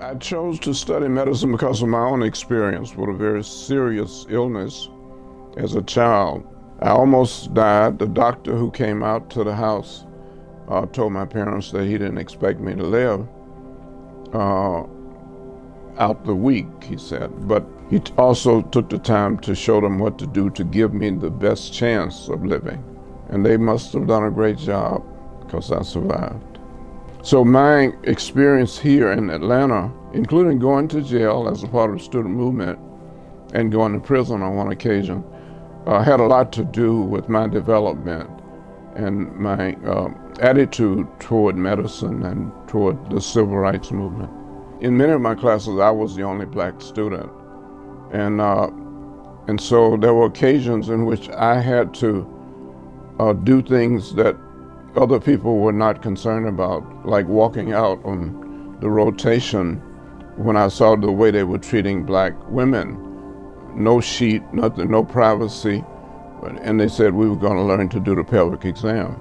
I chose to study medicine because of my own experience with a very serious illness as a child. I almost died. The doctor who came out to the house uh, told my parents that he didn't expect me to live uh, out the week, he said. But he also took the time to show them what to do to give me the best chance of living. And they must have done a great job because I survived. So my experience here in Atlanta, including going to jail as a part of the student movement and going to prison on one occasion, uh, had a lot to do with my development and my uh, attitude toward medicine and toward the civil rights movement. In many of my classes, I was the only black student. And, uh, and so there were occasions in which I had to uh, do things that other people were not concerned about, like walking out on the rotation when I saw the way they were treating black women. No sheet, nothing, no privacy. And they said we were going to learn to do the pelvic exam.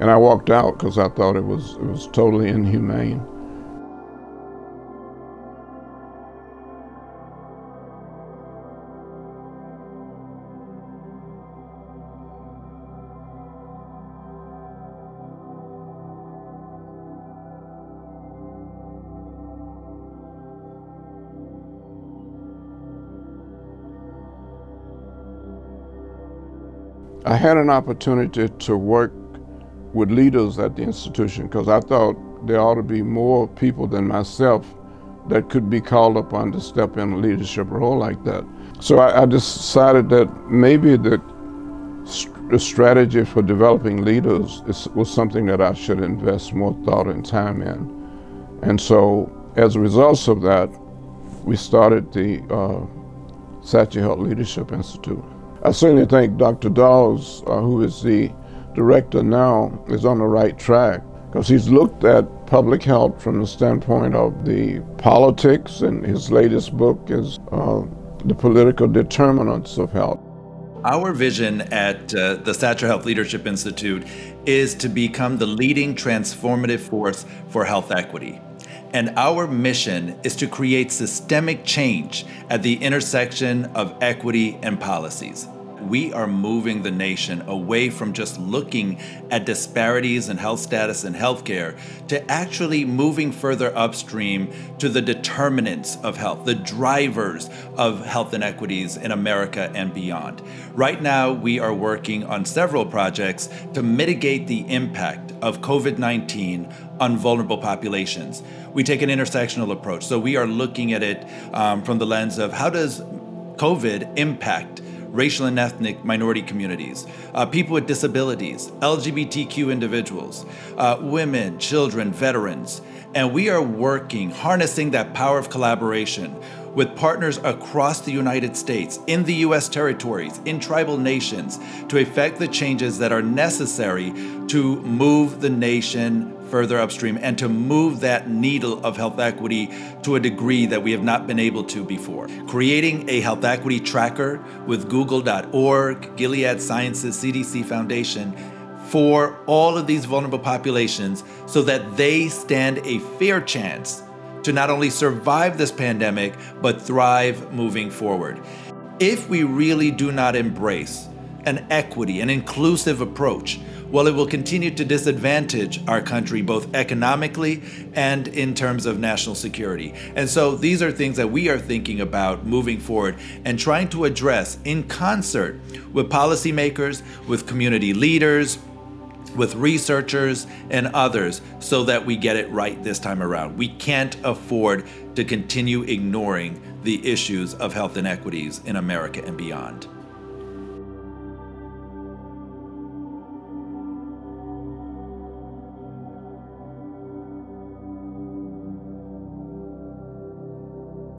And I walked out because I thought it was, it was totally inhumane. I had an opportunity to work with leaders at the institution because I thought there ought to be more people than myself that could be called upon to step in a leadership role like that. So I, I decided that maybe the, the strategy for developing leaders is, was something that I should invest more thought and time in. And so as a result of that, we started the uh, Satcher Health Leadership Institute. I certainly think Dr. Dawes, uh, who is the director now, is on the right track because he's looked at public health from the standpoint of the politics, and his latest book is uh, The Political Determinants of Health. Our vision at uh, the Satcher Health Leadership Institute is to become the leading transformative force for health equity. And our mission is to create systemic change at the intersection of equity and policies. We are moving the nation away from just looking at disparities in health status and healthcare to actually moving further upstream to the determinants of health, the drivers of health inequities in America and beyond. Right now, we are working on several projects to mitigate the impact of COVID 19 on vulnerable populations. We take an intersectional approach. So we are looking at it um, from the lens of how does COVID impact racial and ethnic minority communities, uh, people with disabilities, LGBTQ individuals, uh, women, children, veterans. And we are working, harnessing that power of collaboration with partners across the United States, in the US territories, in tribal nations, to effect the changes that are necessary to move the nation further upstream and to move that needle of health equity to a degree that we have not been able to before. Creating a health equity tracker with Google.org, Gilead Sciences, CDC Foundation for all of these vulnerable populations so that they stand a fair chance to not only survive this pandemic, but thrive moving forward. If we really do not embrace an equity, an inclusive approach, while it will continue to disadvantage our country both economically and in terms of national security. And so these are things that we are thinking about moving forward and trying to address in concert with policymakers, with community leaders, with researchers and others so that we get it right this time around. We can't afford to continue ignoring the issues of health inequities in America and beyond.